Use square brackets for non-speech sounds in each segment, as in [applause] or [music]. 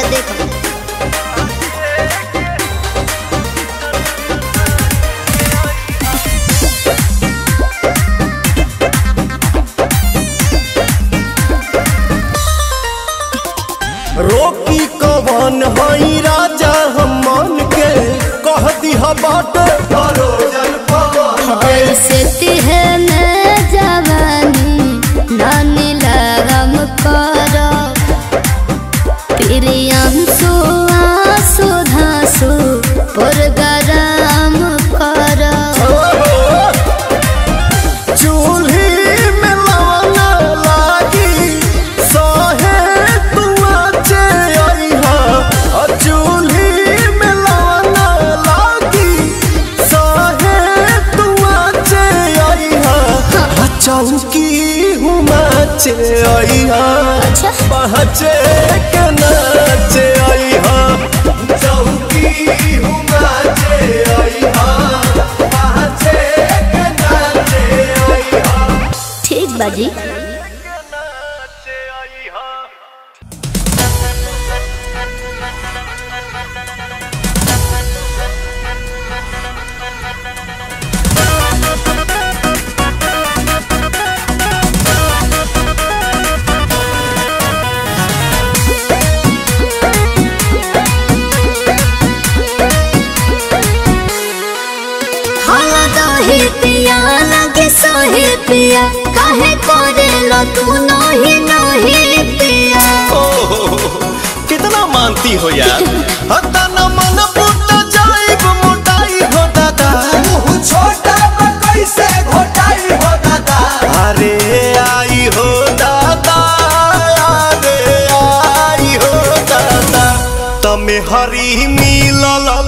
अच्छा देखो रोकी कवन हई राजा हम मन के? कह दिया बाट से नाचे आई हाँ, अच्छा? पहचे के नाचे आई हाँ। चौकी हूँ नाचे आई हाँ, पहचे के नाचे आई ठीक बाजी। पिया। लो तू नहीं नहीं पिया। ओ कितना मानती हो यार। [laughs] हता न मन मोटाई हो दादा। छोटा पर कैसे घोटाई हो दादा? अरे आई हो दादा अरे आई हो दादा। तमे हरी मिलला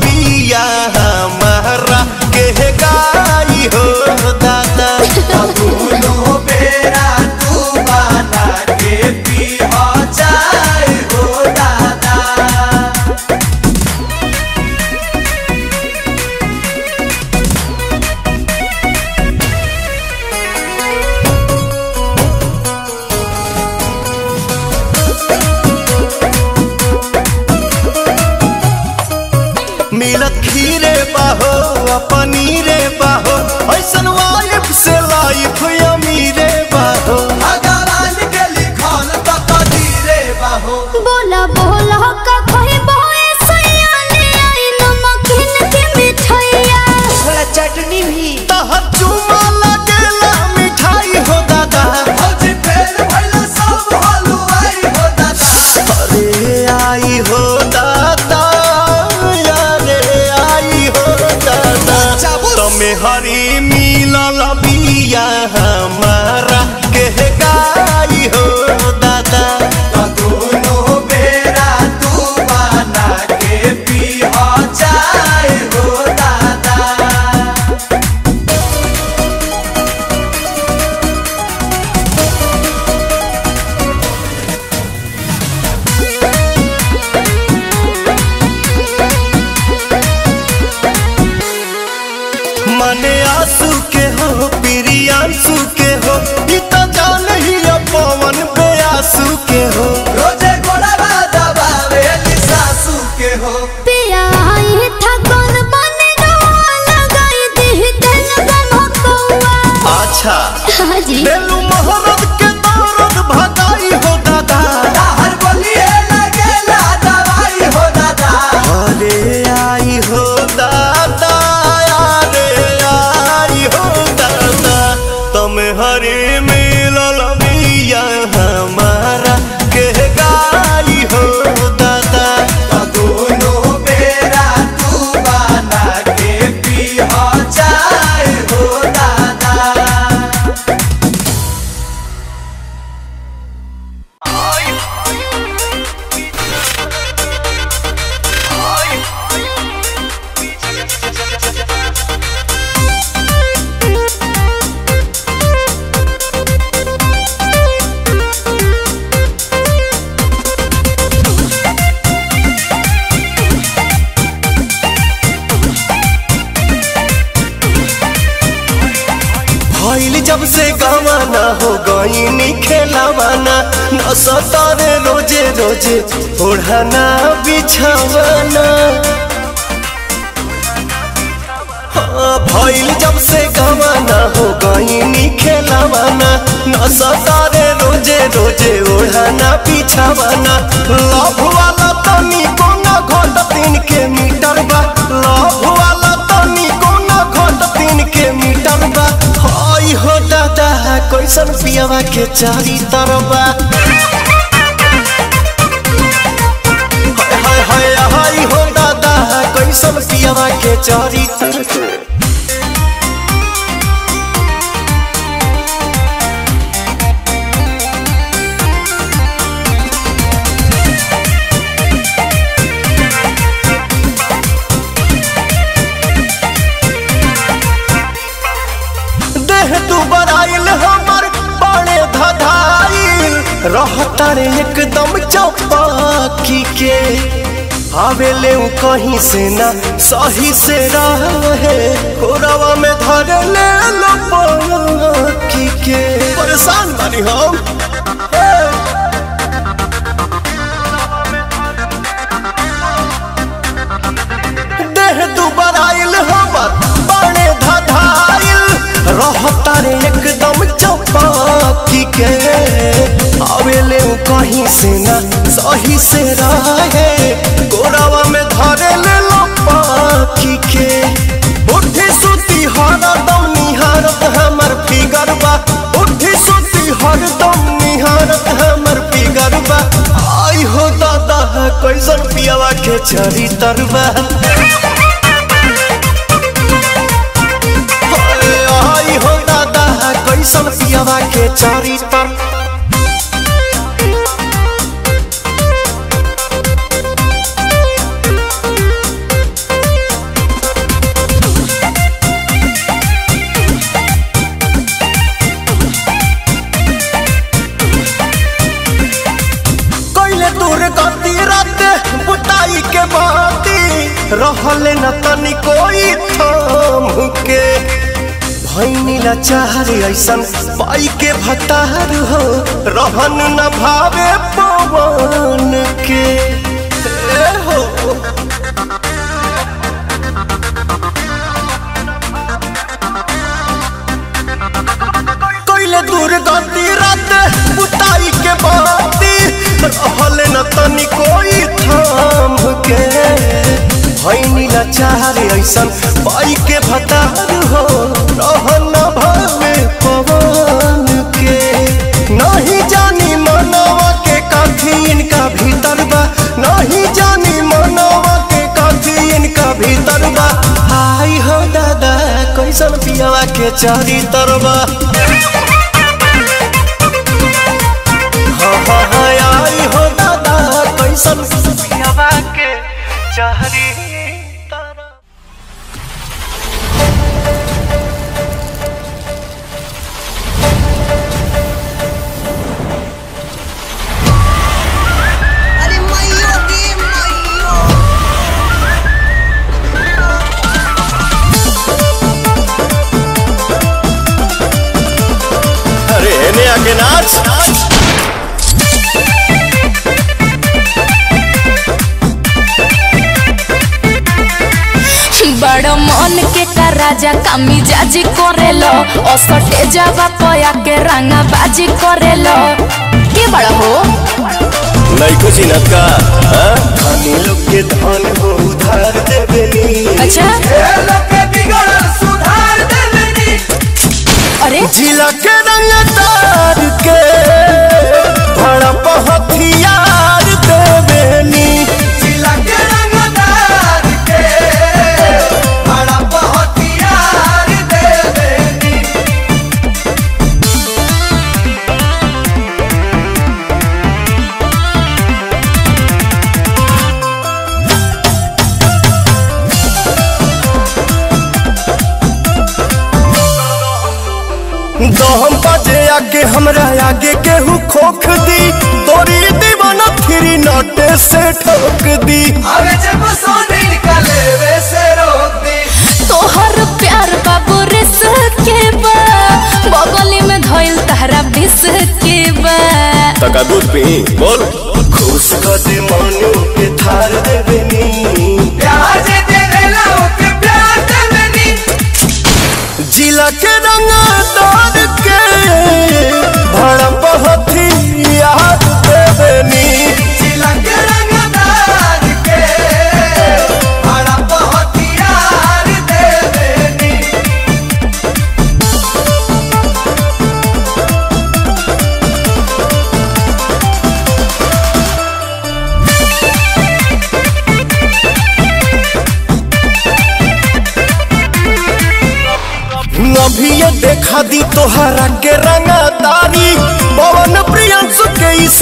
जब से गवाना हो गईनी खेलावाना न सतारे रोज़े रोज़े ओढ़ाना बिछावाना। हाँ, भइल जब से गवाना हो गईनी खेलावाना न सतारे रोज़े रोज़े ओढ़ाना बिछावाना। लव वाला तनी कोना घोट तीन के मीटर बा लव वाला घोट तीन के मीटर बा। हई हो दादा, कैसन पियावा के चारी तरबा हाय हाय हाय हो दादा, कैसन पियावा के चारी तरबा रहता रे एकदम चौपाकी के आवेले कहीं से ना, सही से रहे खोरावा में धर ले लो के परेशान बानी हम। रहता रे एकदम चौपाकी के। आवेले कहीं से ना, सही से रहे। गोरावा में धरे ले लो पाकी के। उठी सुती हरदम निहारत हमर फिगर बा। उठी सुती हरदम निहारत हमर फिगर बा। आई हो दादा, कैसन पियावा के चरी तरबा पियावा के चारी तर ऐसन पाई के भतार हो, रहन न भावे पवन के। कैले दूर गति रात, बुताई के बाती न थाम के। भैनी लाचार ऐसन पाई के भतार हो रहन न भावे पवन के नहीं जानी मनवा के काठी इनका भीतर बा नहीं जानी मनवा के काठी इनका भीतर बा आई हो दादा कैसन पियावा के चारी तरबा हाँ हाँ हाँ आई हो दादा कैसन पियावा के चारी बड़ मन के का राजा कामी जाजी करेलो असटे जावा पया के रंगा बाजी करेलो के बड़ा हो नहीं कुछ चिन्हत का हाँ? धनी लोग के धन हो उधार देवेनी अच्छा? खेल के बिगड़ल सुधार देवेनी अरे? जिला के रंग तार के भड़प हथियार नोटे से ठोक दी। अबे जब सोने निकले वैसे से रोक दी। तोहर प्यार बाबू रिस के बा। बगली में धोइल तहरा बिस के बा। तका दूध पी। बोल। खुश कर दे मानो के थार देवेनी प्यार जे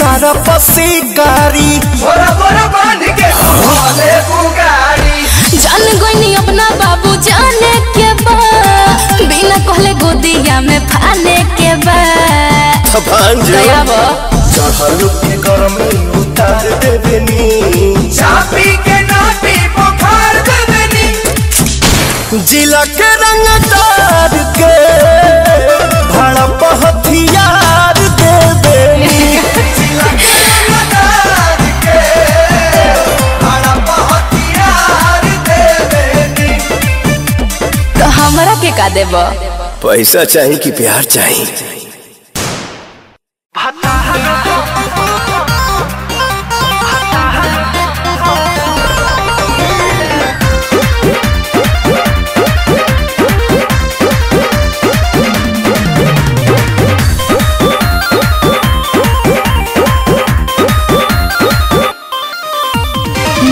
के इशारा पसीकारी बोरा बोरा बाँध के। भोले पुगारी जान गईनी अपना बाबू जाने के बा। बिना कहले गोदिया में फाने के बा। दया बा। चढ़ल के गरम उतार देवेनी चापी के नाटी बुखार देवेनी जिला के रंगदार के भड़प हथियार का देबा। पैसा चाहिए कि प्यार चाहिए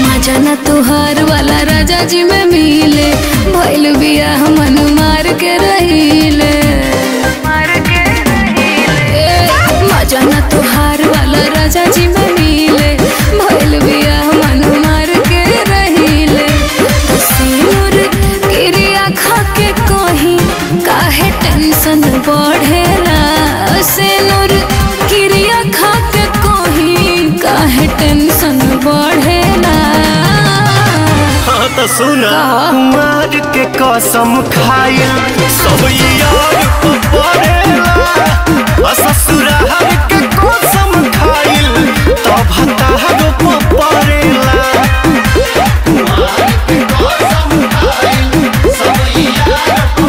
मज़ा ना तुहार वाला राजा जी में तो सुना। कुमार के कसम खाइल सब यार पड़ेला। ससुराल के कसम खाइल। तब तो पड़े कसम खाइल। सब बात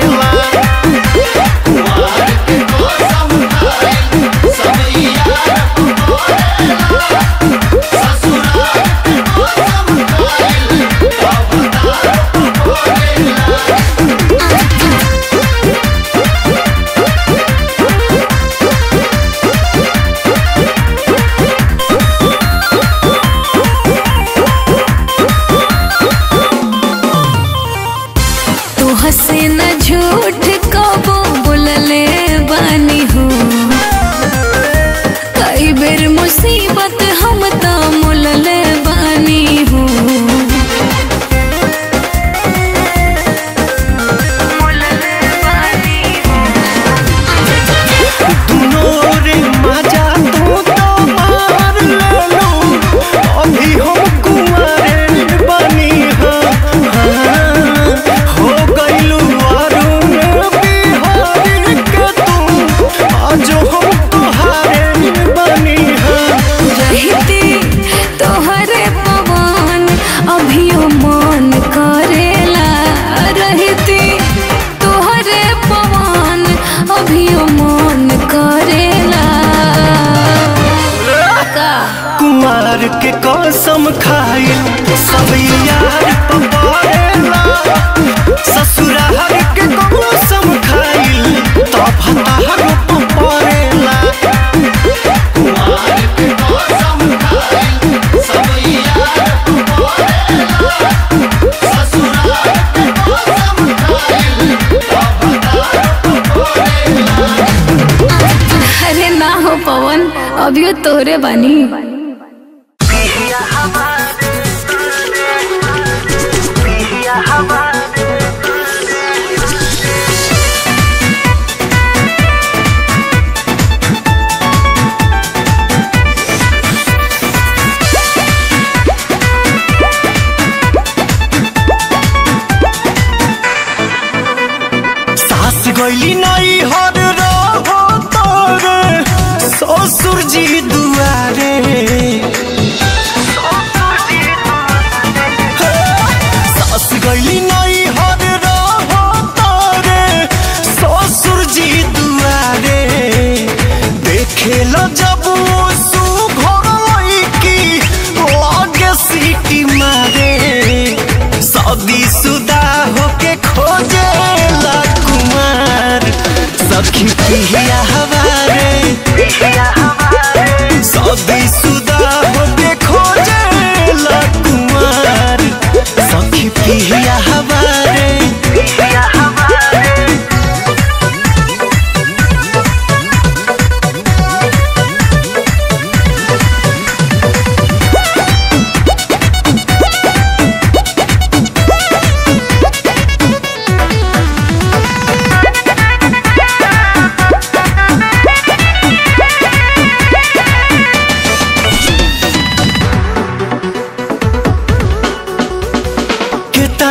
तोरे बानी।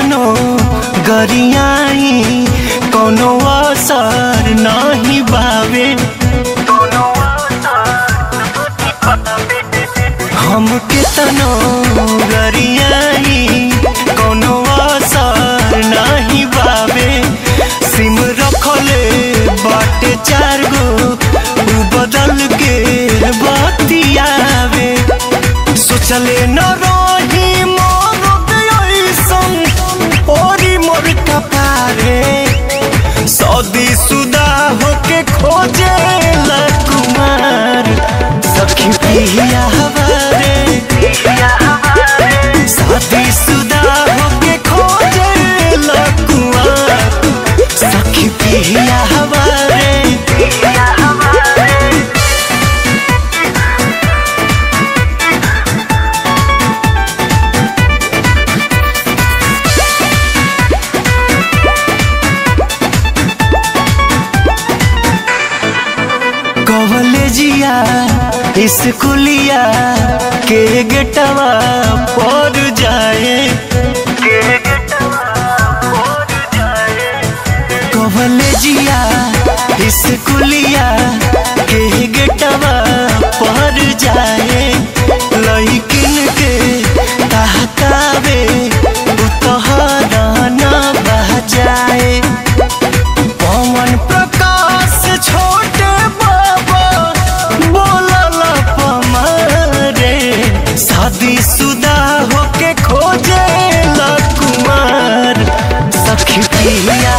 जानो, गरियाई, कोनो असर नहीं बावे हम कितनो गरियाई, कोनो असर नहीं बावे सिम रखले बाटे चार गो बदल के बतियावे सोचले न रो दिया स्कूलिया के गेटवा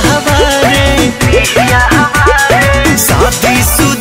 हमारे। साथी सुध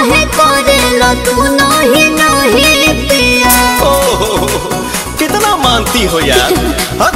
काहे करेलो तू नहीं नहीं पिया। ओ, कितना मानती हो यार। [laughs]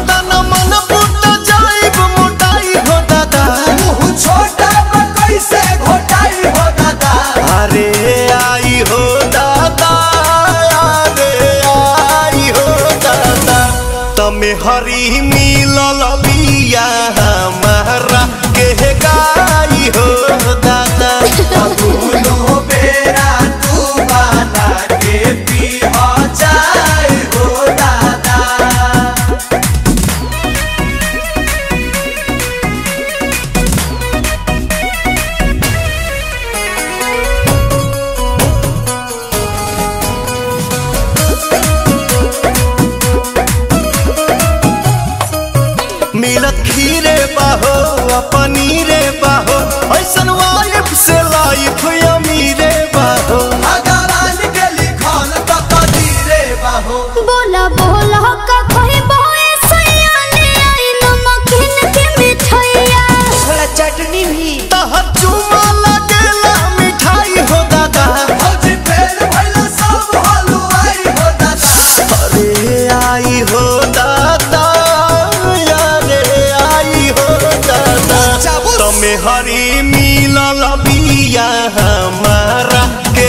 हरी मिलल बिया हमारा। के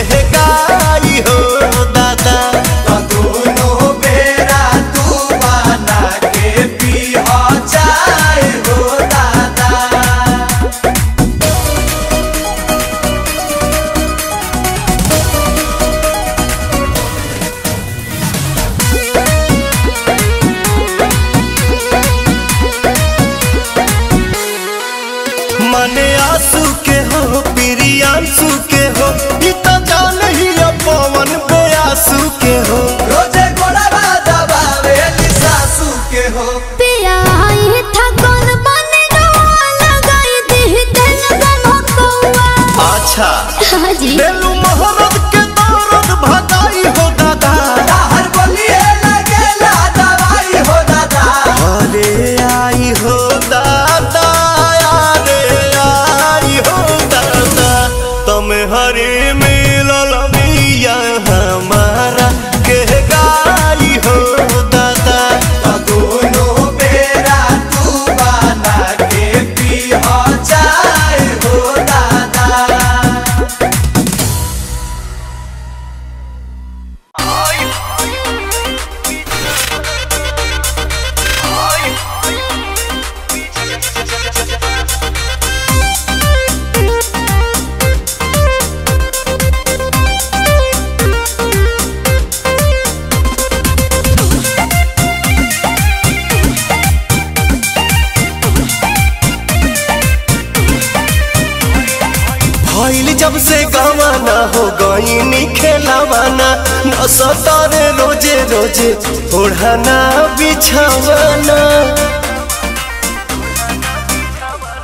जब से गवाना हो गईनी खेलावाना न सतारे रोज़े रोज़े ओढ़ाना बिछावाना।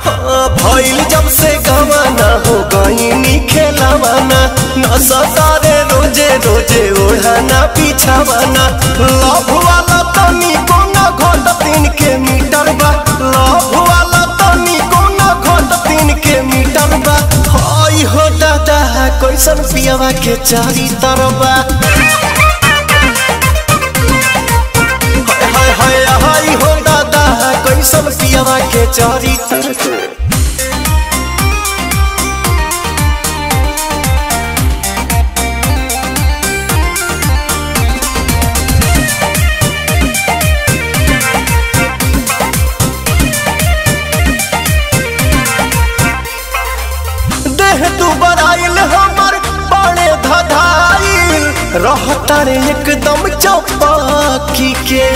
हाँ, भइल जब से गवाना हो गईनी खेलावाना न सतारे रोज़े रोज़े ओढ़ाना बिछावाना। वाला तनी कोना घोट तीन के मीटर बा। वाला तनी कोना घोट तीन के मीटर बा। हई हो दादा कैसन पियावा के चारी तरबा। हाय हाय हाय हो दादा पियावा के चारी तरबा रहता रे एकदम चौपाकी के।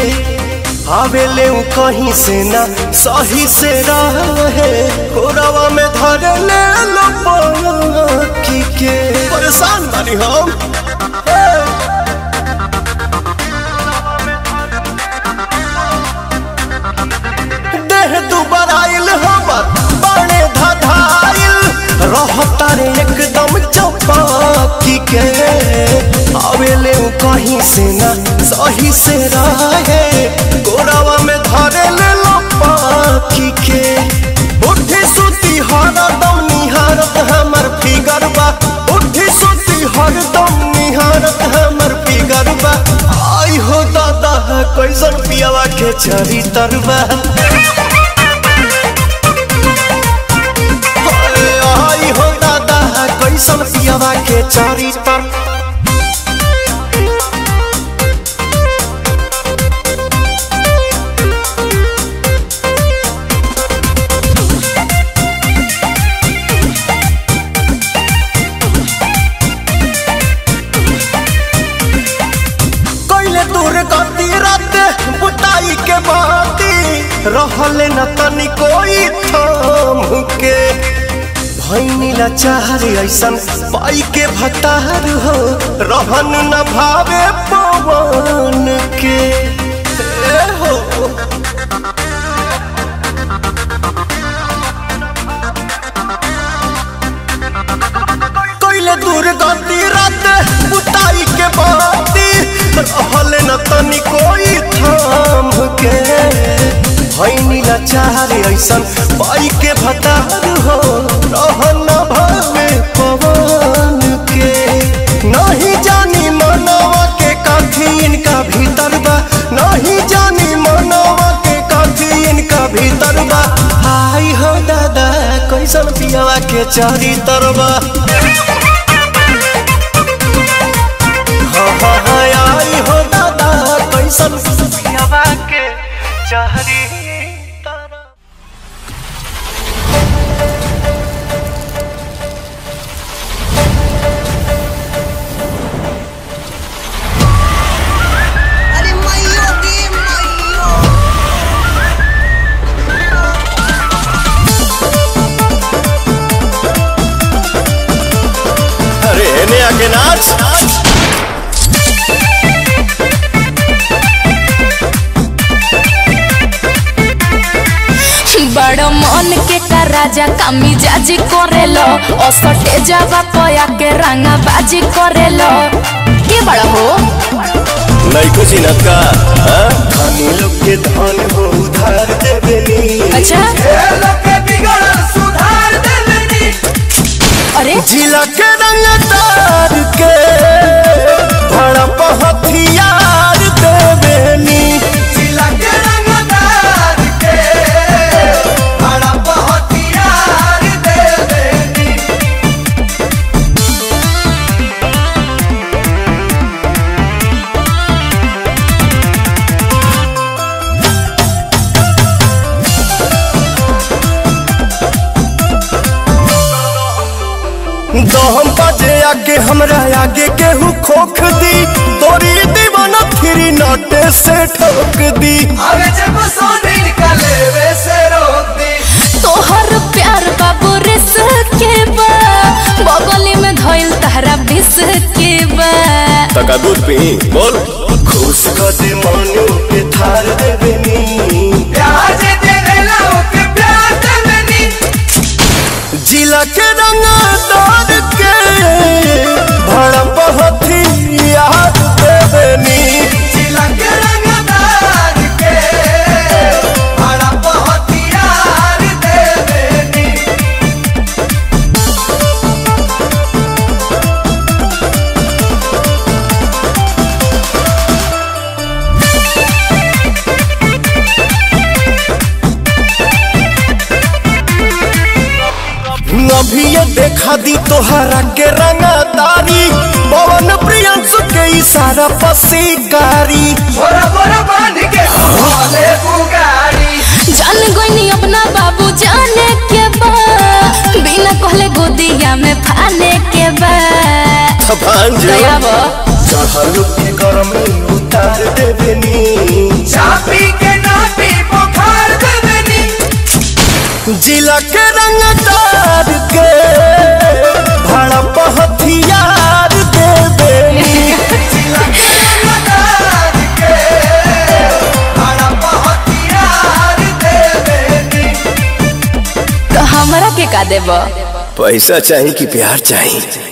आवेले उ कहीं से ना, सही से रहे। कोरवा में धर ले लो पाकी के। परेशान बानी हम। देह दुबर आइल हमर बड़े धधाइल। रहता रे एकदम चौपाकी के आवेले उ कहीं से ना सही से रहे गोरावा में धरे ले लो पाकी के उठी सुती हरदम निहारत हमर फिगर बा उठी सुती हरदम निहारत हमर फिगर बा आई हो दादा कैसन पियावा के चरी तरबा पियावा ऐसन पाई के भतार हो, रहन न भावे पवन के। हो। दूर गति रात बुताई के बाती न तनी कोई थाम के। भैनी लाचार ऐसन। पाई के भतार हो, रहन न भावे पवन के। नहीं जानी मनवा के काठी इनका भीतर बा। नहीं जानी मनवा के काठी इनका भीतर बा। आई हो दादा, कैसन पियावा के चारी तरबा आई हो दादा, कैसन के राजा कामी जाजी करेलो असटे जावा पया के रंगा बाजी करेलो के बड़ा हो नहीं कुछ चिन्हत का हाँ? धनी लोग के धन हो उधार देवेनी अच्छा लोग के बिगड़ल सुधार देलनी अरे जिला के रंग तार के भड़प हथियार हमरा आगे केहू खोख दी। तोरी दीवाना फिरी नाटे से ठोक दी। अबे जब सोनी निकले वे से रोक दी। तोहर प्यार बाबू रिस के बा बगली में धइल तहरा बिस के बा तका दूध पी। बोल। खुश कर दे मानो के थार देवेनी प्यार जे देने लाओ के प्यार देलनी जिला के रंग तार के भड़प तोहरा के रंगदारी पवन प्रियंसु के इशारा पसीकारी बोरा बोरा बाँध के भोले पुगारी जान गोइनी अपना बाबू जाने के बा। बिना कहले गोदिया में फाने के बा। दया बा। चढ़ल के गरम उतार देवेनी चापी के नापी बुखार देलनी जिला के रंगदार के का देबा। पैसा चाहिए कि प्यार चाहिए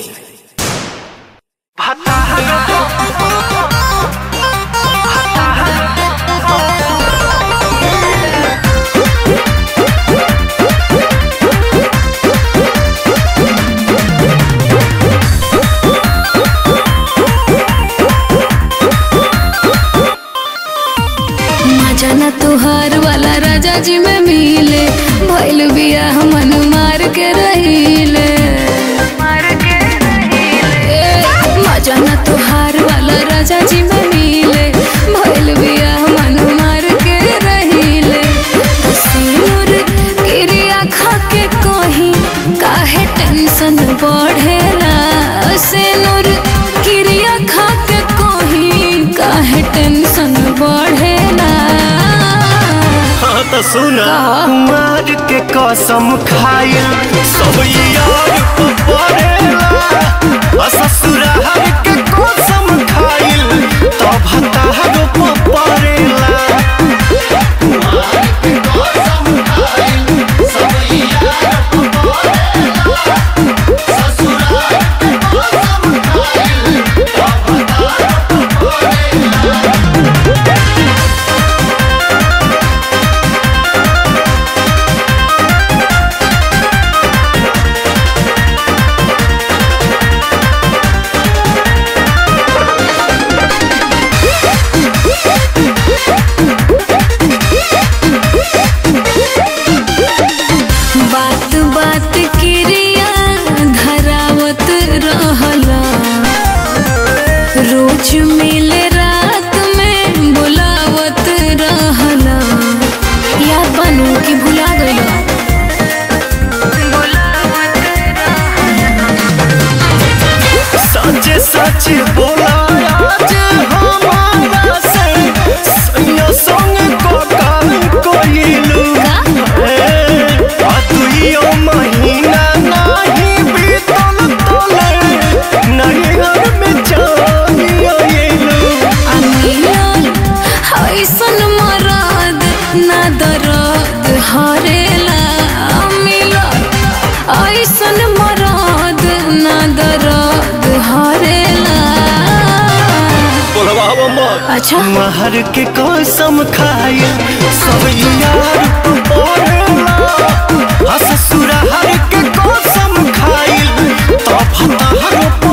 मज़ा तुहार वाला राजा जी में मिले सुना कुमार के कसम खाइल सब यार ससुरा पड़ेला ससुराल के अच्छा। महर के कसम खाए सब यार बोलेला। के कसम खाए तो फतहर तू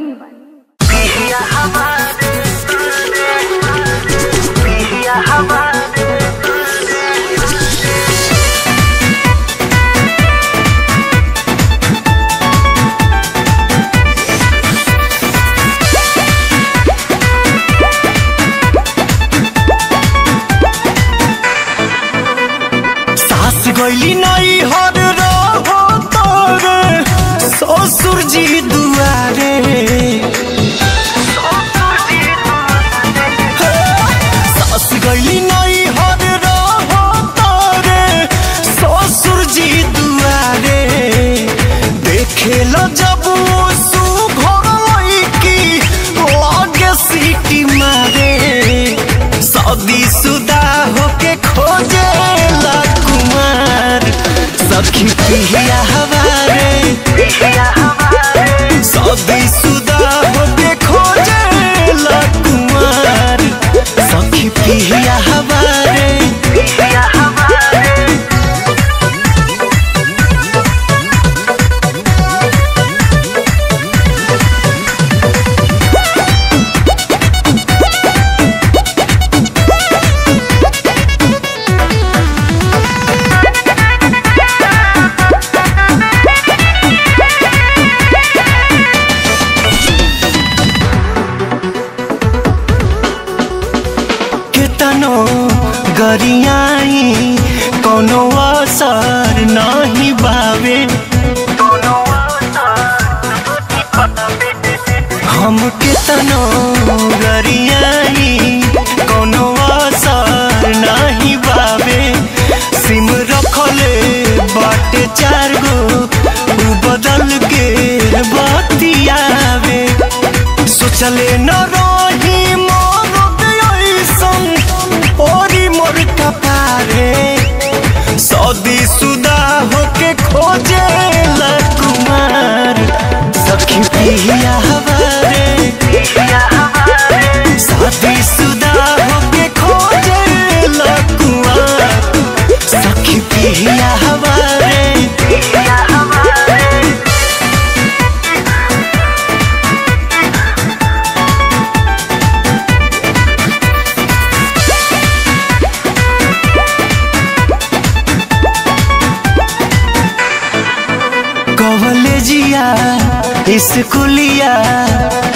केतनो गरियाई, कोनो असर नहीं बावे। हम केतनो गरियाई, कोनो असर नहीं बावे। सिम रखले बाटे चार गो बदल के बतियावे सोचले न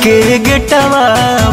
स्कूलिया